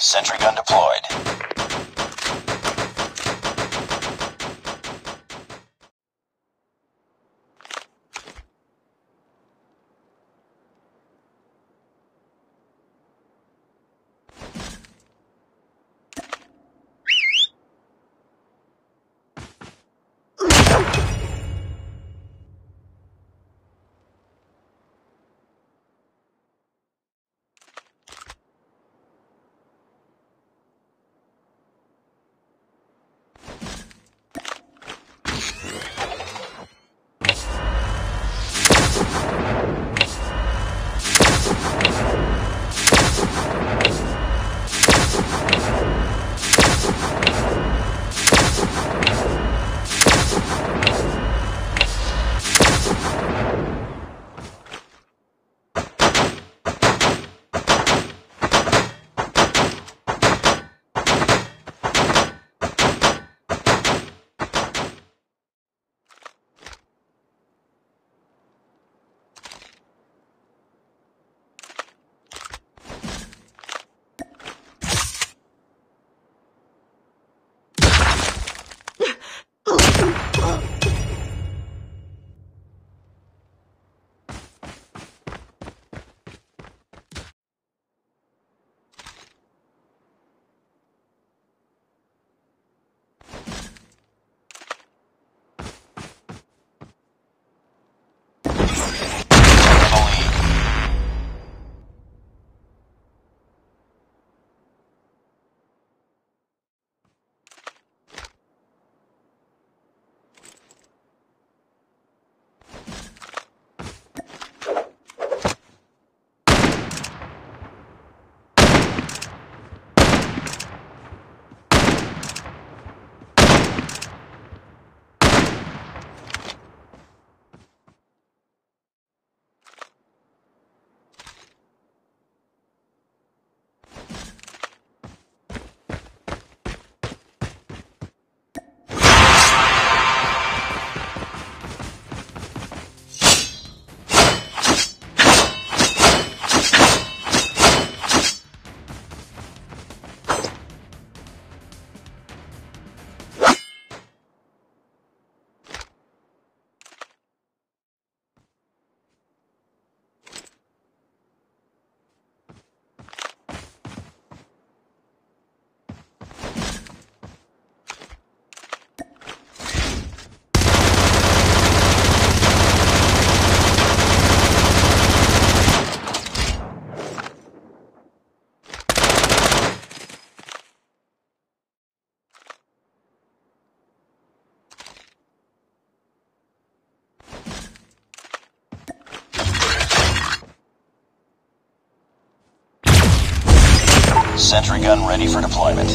Sentry gun deployed. Sentry gun ready for deployment.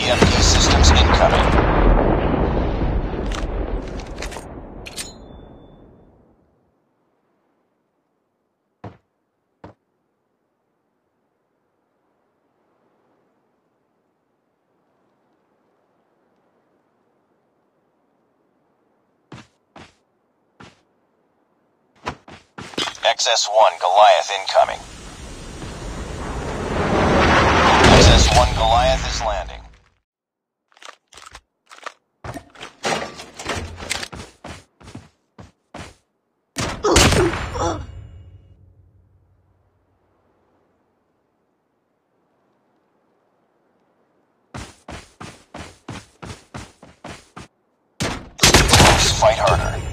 EMP systems incoming. XS-1 Goliath incoming. XS-1 Goliath is landing. Fight harder.